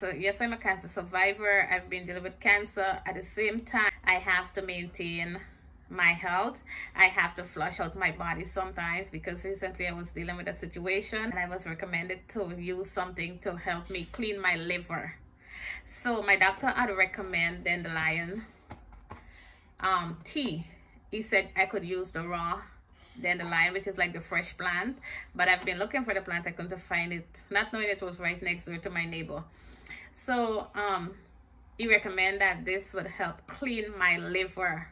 So yes, I'm a cancer survivor. I've been dealing with cancer. At the same time, I have to maintain my health. I have to flush out my body sometimes because recently I was dealing with a situation and I was recommended to use something to help me clean my liver. So my doctor had recommended dandelion um, tea. He said I could use the raw dandelion, which is like the fresh plant. But I've been looking for the plant. I couldn't find it, not knowing it was right next door to my neighbor. So um, he recommend that this would help clean my liver.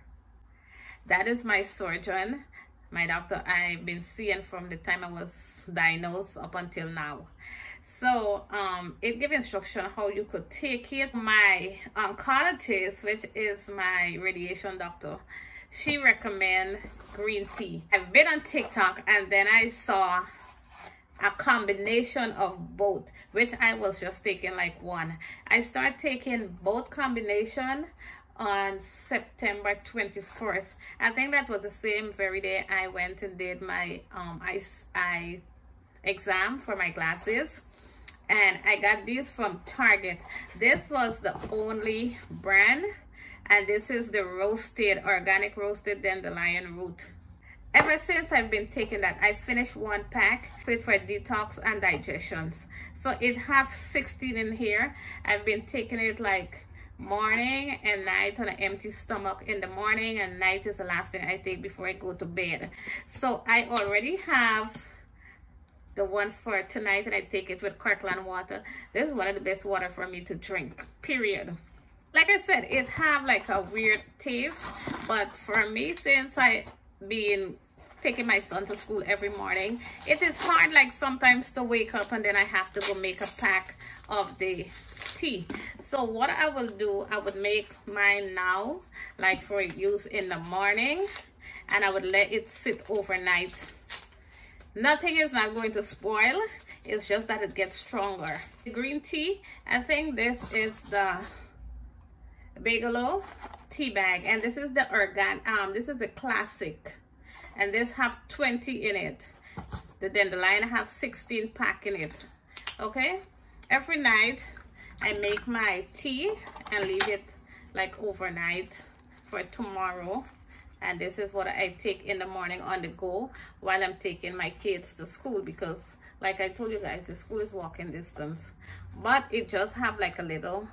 That is my surgeon, my doctor I've been seeing from the time I was diagnosed up until now. So um, it gives instruction how you could take it. My oncologist, which is my radiation doctor, she recommend green tea. I've been on TikTok and then I saw a combination of both which i was just taking like one. I start taking both combination on september 21st i think that was the same very day i went and did my um i eye exam for my glasses. And i got these from target. This was the only brand and this is the roasted organic roasted dandelion root ever since I've been taking that, I finished one pack. It's for detox and digestions. So it have 16 in here. I've been taking it like morning and night on an empty stomach in the morning and night is the last thing I take before I go to bed. So I already have the one for tonight and I take it with Kirkland water. This is one of the best water for me to drink, period. Like I said, it have like a weird taste, but for me, since I been taking my son to school every morning. It is hard like sometimes to wake up and then i have to go make a pack of the tea. So what i will do i would make mine now like for use in the morning and i would let it sit overnight. Nothing is not going to spoil. It's just that it gets stronger. The green tea i think this is the Bigelow tea bag and this is the organ um this is a classic and this have 20 in it. The dandelion have 16 pack in it. Okay? Every night i make my tea and leave it like overnight for tomorrow. And this is what i take in the morning on the go while i'm taking my kids to school because like i told you guys the school is walking distance. But it just have like a little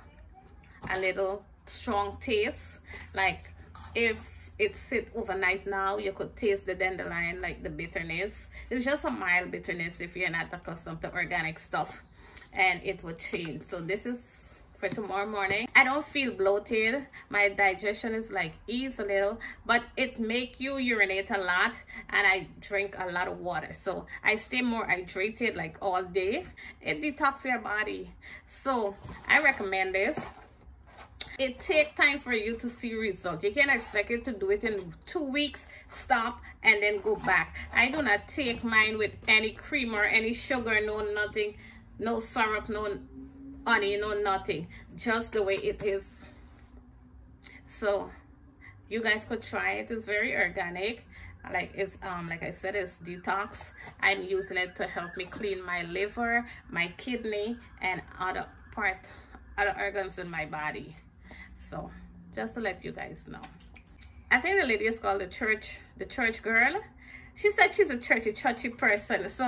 a little strong taste. Like if it sit overnight now you could taste the dandelion like the bitterness. It's just a mild bitterness if you're not accustomed to organic stuff and it would change. So this is for tomorrow morning. I don't feel bloated. My digestion is like ease a little but it make you urinate a lot and i drink a lot of water. So i stay more hydrated like all day. It detox your body. So i recommend this it take time for you to see result you can't expect it to do it in two weeks stop and then go back. I do not take mine with any cream or any sugar no nothing no syrup no honey no nothing. Just the way it is. So you guys could try it. It's very organic. Like it's um like i said it's detox. I'm using it to help me clean my liver my kidney and other part other organs in my body. So just to let you guys know. I think the lady is called the church the church girl. She said she's a churchy churchy person so